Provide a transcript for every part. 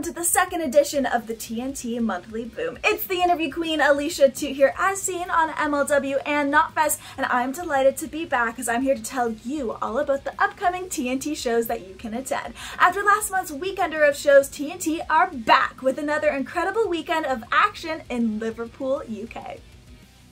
welcome to the second edition of the TNT Monthly Boom. It's the interview queen Alicia Atout here as seen on MLW and Knotfest and I'm delighted to be back as I'm here to tell you all about the upcoming TNT shows that you can attend. After last month's weekender of shows, TNT are back with another incredible weekend of action in Liverpool, UK.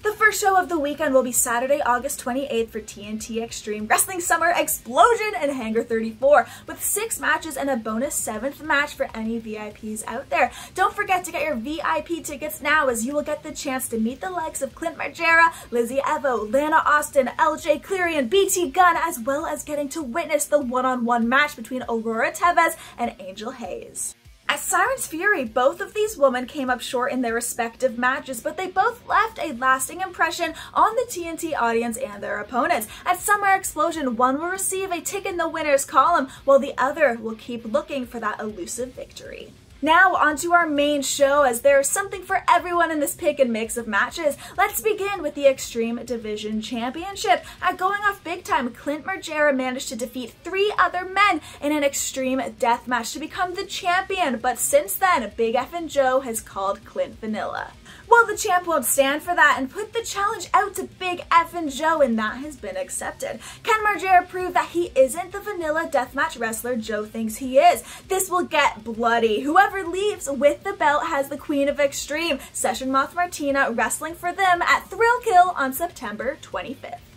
The first show of the weekend will be Saturday, August 28th for TNT Extreme Wrestling Summer Explosion and Hangar 34 with six matches and a bonus seventh match for any VIPs out there. Don't forget to get your VIP tickets now as you will get the chance to meet the likes of Clint Margera, Lizzy Evo, Lana Austin, LJ Cleary, and BT Gunn as well as getting to witness the one-on-one -on -one match between Aurora Tevez and Angel Hayes. At Siren's Fury, both of these women came up short in their respective matches, but they both left a lasting impression on the TNT audience and their opponents. At Summer Explosion, one will receive a tick in the winner's column, while the other will keep looking for that elusive victory. Now onto our main show as there's something for everyone in this pick and mix of matches. Let's begin with the Extreme Division Championship. At going off big time, Clint Margera managed to defeat three other men in an extreme death match to become the champion, but since then, Big F'n Joe has called Clint Vanilla. Well, the champ won't stand for that and put the challenge out to Big F'n Joe, and that has been accepted. Ken Margera proved that he isn't the vanilla deathmatch wrestler Joe thinks he is. This will get bloody. Whoever leaves with the belt has the Queen of Extreme, Session Moth Martina, wrestling for them at Thrill Kill on September 25th.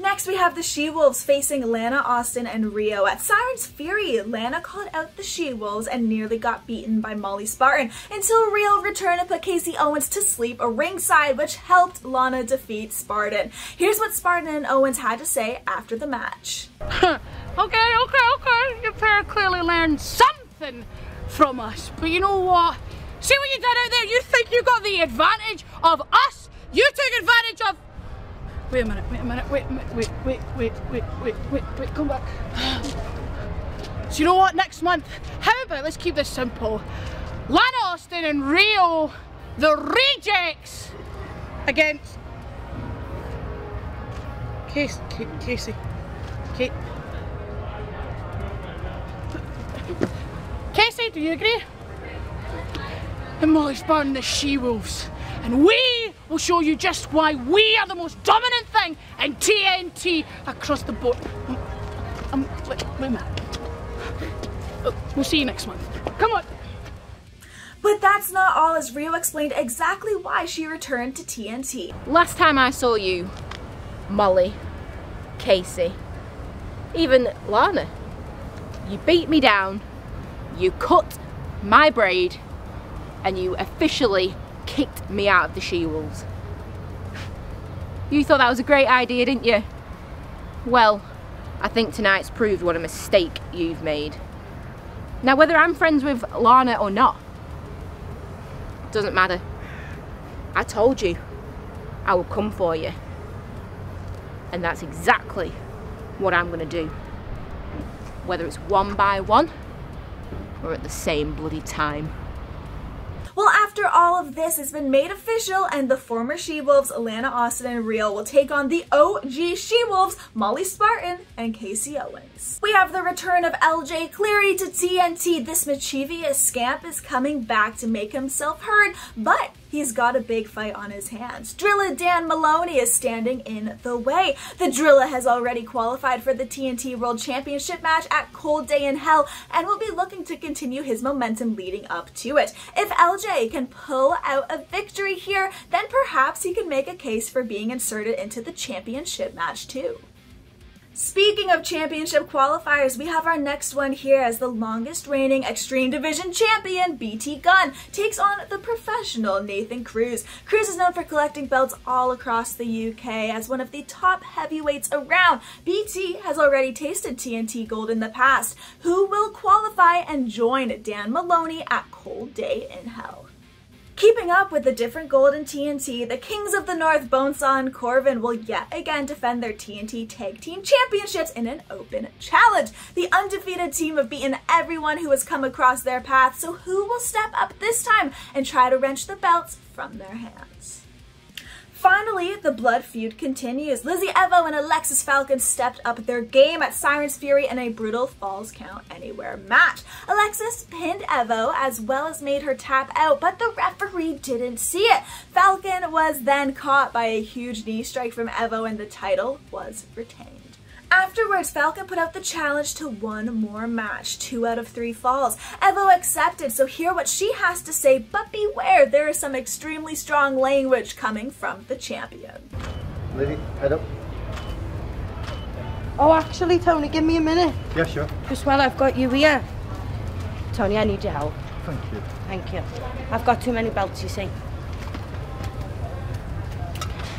Next, we have the She-Wolves facing Lana Austin and Rhio. At Siren's Fury, Lana called out the She-Wolves and nearly got beaten by Molly Spartan until Rhio returned and put Casey Owens to sleep a ringside, which helped Lana defeat Spartan. Here's what Spartan and Owens had to say after the match. okay, okay, okay. Your pair clearly learned something from us. But you know what? See what you did out there? You think you got the advantage of us? You took advantage of Wait a minute, wait a minute, wait, wait, wait, wait, wait, wait, wait, wait, come back. So you know what, next month, how about let's keep this simple. Lana Austin and Rhio, the rejects against Casey, Casey, Casey. Casey, do you agree? And Molly burning the She-Wolves. And we will show you just why we are the most dominant thing in TNT across the board. Um, um wait, wait a minute. Uh, we'll see you next month. Come on. But that's not all, as Rhio explained exactly why she returned to TNT. Last time I saw you, Molly, Casey, even Lana, you beat me down, you cut my braid, and you officially kicked me out of the She-Wolves. You thought that was a great idea, didn't you? Well, I think tonight's proved what a mistake you've made. Now, whether I'm friends with Lana or not, doesn't matter. I told you I will come for you. And that's exactly what I'm going to do. Whether it's one by one or at the same bloody time. After all of this has been made official and the former She-Wolves, Lana Austin and Rhio, will take on the OG She-Wolves, Molly Spartan and Casey Owens. We have the return of LJ Cleary to TNT. This mischievous scamp is coming back to make himself heard, but he's got a big fight on his hands. Drilla Dan Moloney is standing in the way. The Drilla has already qualified for the TNT World Championship match at Cold Day in Hell and will be looking to continue his momentum leading up to it. If LJ can pull out a victory here, then perhaps he can make a case for being inserted into the championship match too. Speaking of championship qualifiers, we have our next one here as the longest reigning Extreme Division champion, BT Gunn, takes on the professional Nathan Cruz. Cruz is known for collecting belts all across the UK as one of the top heavyweights around. BT has already tasted TNT Gold in the past. Who will qualify and join Dan Moloney at Cold Day in Hell? Keeping up with the different gold in TNT, the Kings of the North, Bonesaw and Corvin will yet again defend their TNT Tag Team Championships in an open challenge. The undefeated team have beaten everyone who has come across their path, so who will step up this time and try to wrench the belts from their hands? Finally, the blood feud continues. Lizzy Evo and Alexis Falcon stepped up their game at Sirens Fury in a brutal Falls Count Anywhere match. Alexis pinned Evo as well as made her tap out, but the referee didn't see it. Falcon was then caught by a huge knee strike from Evo and the title was retained. Afterwards, Falcon put out the challenge to one more match, two out of three falls. Evo accepted, so hear what she has to say, but beware, there is some extremely strong language coming from the champion. Lady, head up. Oh, actually, Tony, give me a minute. Yeah, sure. Just while I've got you here. Tony, I need your help. Thank you. Thank you. I've got too many belts, you see.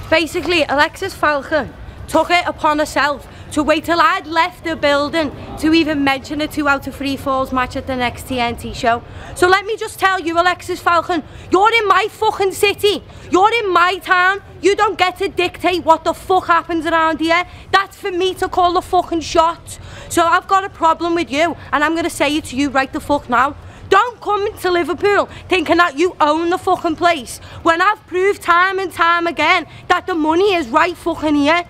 Basically, Alexis Falcon took it upon herself to wait till I'd left the building to even mention a two out of three falls match at the next TNT show. So let me just tell you, Alexis Falcon, you're in my fucking city. You're in my town. You don't get to dictate what the fuck happens around here. That's for me to call the fucking shots. So I've got a problem with you, and I'm gonna say it to you right the fuck now. Don't come into Liverpool thinking that you own the fucking place when I've proved time and time again that the money is right fucking here.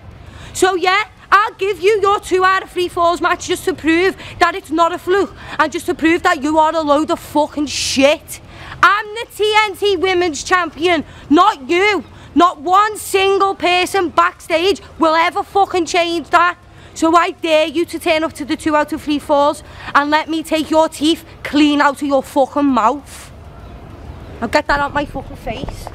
So yeah, I'll give you your two out of three falls match just to prove that it's not a fluke and just to prove that you are a load of fucking shit. I'm the TNT Women's Champion, not you. Not one single person backstage will ever fucking change that. So I dare you to turn up to the two out of three falls and let me take your teeth clean out of your fucking mouth. I'll get that out my fucking face.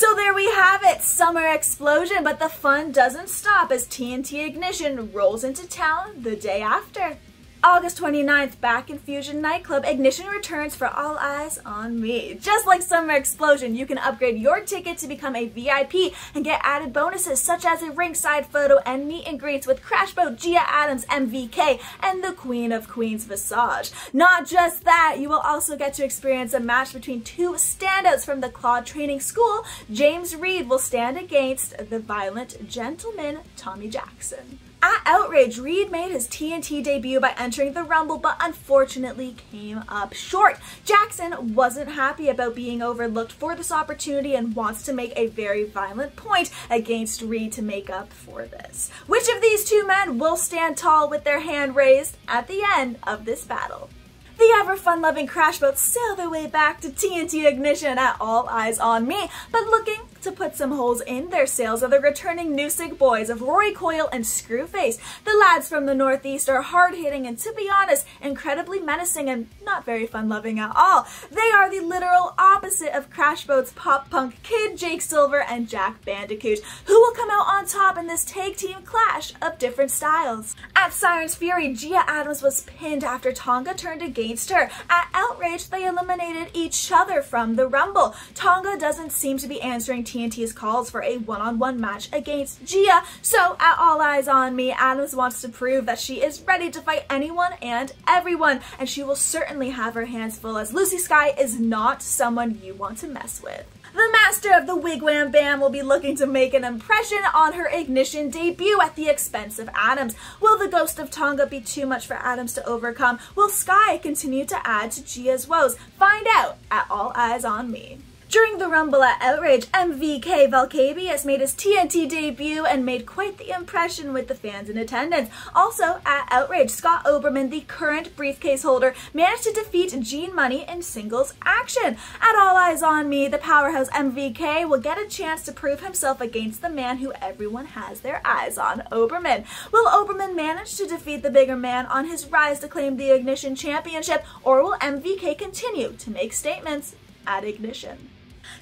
So there we have it, Summer Explosion, but the fun doesn't stop as TNT Ignition rolls into town the day after. August 29th, back in Fusion Nightclub, Ignition returns for All Eyes on Me. Just like Summer Explosion, you can upgrade your ticket to become a VIP and get added bonuses such as a ringside photo and meet and greets with Crashboat, Gia Adams, MVK, and the Queen of Queens Visage. Not just that, you will also get to experience a match between two standouts from the Claw Training School. James Reed will stand against the violent gentleman, Tommy Jackson. At Outrage, Reed made his TNT debut by entering the Rumble, but unfortunately came up short. Jackson wasn't happy about being overlooked for this opportunity and wants to make a very violent point against Reed to make up for this. Which of these two men will stand tall with their hand raised at the end of this battle? The ever fun-loving Crash Boats sail their way back to TNT Ignition at All Eyes on Me, but looking to put some holes in their sails are the returning Newsick boys of Rory Coyle and Screwface. The lads from the Northeast are hard-hitting and, to be honest, incredibly menacing and not very fun-loving at all. They are the literal opposite of Crash Boat's pop-punk kid Jake Silver and Jack Bandicoot, who will come out on top in this tag team clash of different styles. At Sirens Fury, Gia Adams was pinned after Tonga turned against her. At Outrage, they eliminated each other from the Rumble. Tonga doesn't seem to be answering TNT's calls for a one-on-one -on -one match against Gia, so at All Eyes on Me, Adams wants to prove that she is ready to fight anyone and everyone, and she will certainly have her hands full as Lucy Sky is not someone you want to mess with. The master of the Wigwam Bam will be looking to make an impression on her Ignition debut at the expense of Adams. Will the Ghost of Tonga be too much for Adams to overcome? Will Sky continue to add to Gia's woes? Find out at All Eyes on Me. During the Rumble at Outrage, MVK Valkabius made his TNT debut and made quite the impression with the fans in attendance. Also, at Outrage, Scott Oberman, the current briefcase holder, managed to defeat Gene Munny in singles action. At All Eyes on Me, the powerhouse MVK will get a chance to prove himself against the man who everyone has their eyes on, Oberman. Will Oberman manage to defeat the bigger man on his rise to claim the Ignition Championship, or will MVK continue to make statements at Ignition?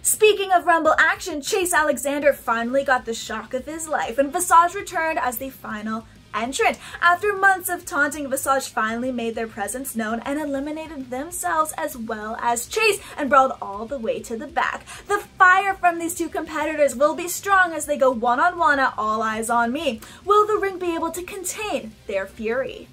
Speaking of Rumble action, Chase Alexander finally got the shock of his life, and Visage returned as the final entrant. After months of taunting, Visage finally made their presence known and eliminated themselves as well as Chase and brawled all the way to the back. The fire from these two competitors will be strong as they go one-on-one -on -one at All Eyes on Me. Will the ring be able to contain their fury?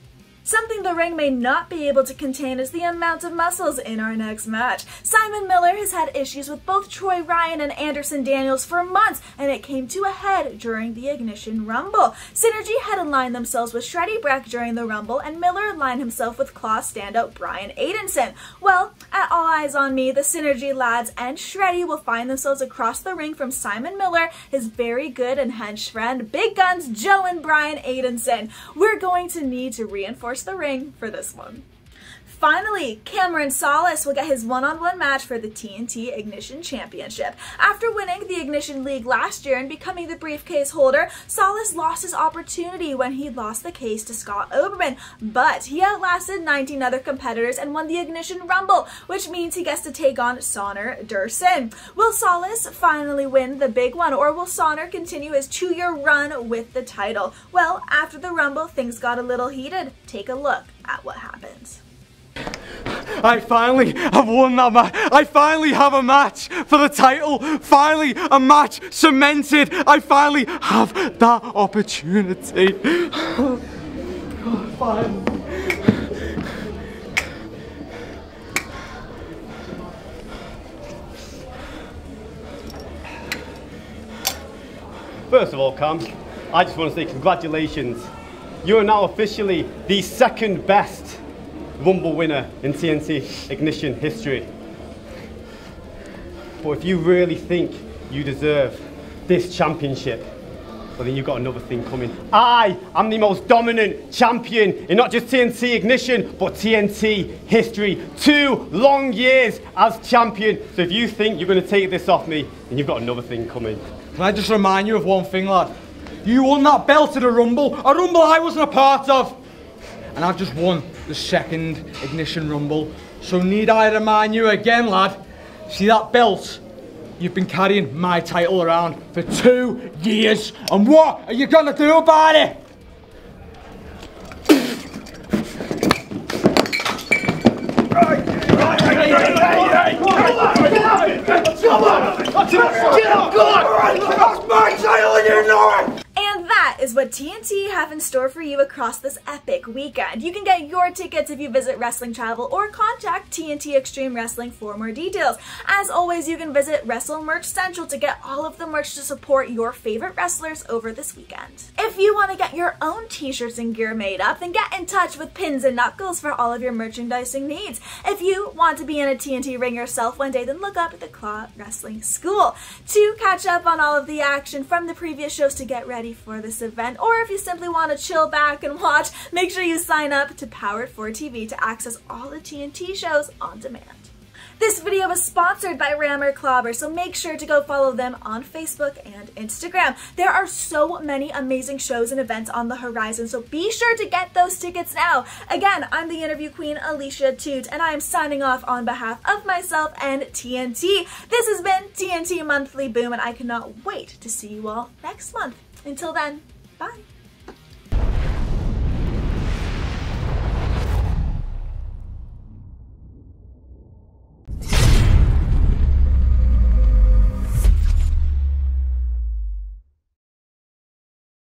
Something the ring may not be able to contain is the amount of muscles in our next match. Simon Miller has had issues with both Troy Ryan and Anderson Daniels for months, and it came to a head during the Ignition Rumble. Synergy had aligned themselves with Shreddy Breck during the Rumble, and Miller aligned himself with Claw standout Brian Adenson. Well, at All Eyes on Me, the Synergy lads and Shreddy will find themselves across the ring from Simon Miller, his very good and hench friend, Big Guns Joe and Brian Adenson. We're going to need to reinforce the ring for this one. Finally, Kameron Solas will get his one-on-one match for the TNT Ignition Championship. After winning the Ignition League last year and becoming the briefcase holder, Solas lost his opportunity when he lost the case to Scott Oberman, but he outlasted 19 other competitors and won the Ignition Rumble, which means he gets to take on Sonner Durson. Will Solas finally win the big one, or will Sonner continue his two-year run with the title? Well, after the Rumble, things got a little heated. Take a look at what happens. I finally have won that match. I finally have a match for the title. Finally, a match cemented. I finally have that opportunity. God, finally. First of all, Cam, I just want to say congratulations. You are now officially the second best Rumble winner in TNT Ignition history. But if you really think you deserve this championship, well then you've got another thing coming. I am the most dominant champion in not just TNT Ignition, but TNT history. Two long years as champion. So if you think you're going to take this off me, then you've got another thing coming. Can I just remind you of one thing, lad? You won that belt at a Rumble, a Rumble I wasn't a part of. And I've just won the second Ignition Rumble. So need I remind you again, lad? See that belt? You've been carrying my title around for two years. And what are you gonna do about it? And that is what TNT have in store for you across this epic weekend. You can get your tickets if you visit Wrestling Travel or contact TNT Extreme Wrestling for more details. As always, you can visit Wrestle Merch Central to get all of the merch to support your favorite wrestlers over this weekend. If you want to get your own t-shirts and gear made up, then get in touch with Pins and Knuckles for all of your merchandising needs. If you want to be in a TNT ring yourself one day, then look up at the Claw Wrestling School. To catch up on all of the action from the previous shows to get ready for this event, or if you simply want to chill back and watch, make sure you sign up to Powered 4 TV to access all the TNT shows on demand. This video was sponsored by Rammer Clobber, so make sure to go follow them on Facebook and Instagram. There are so many amazing shows and events on the horizon, so be sure to get those tickets now. Again, I'm the interview queen, Alicia Atout, and I am signing off on behalf of myself and TNT. This has been TNT Monthly Boom, and I cannot wait to see you all next month. Until then, bye.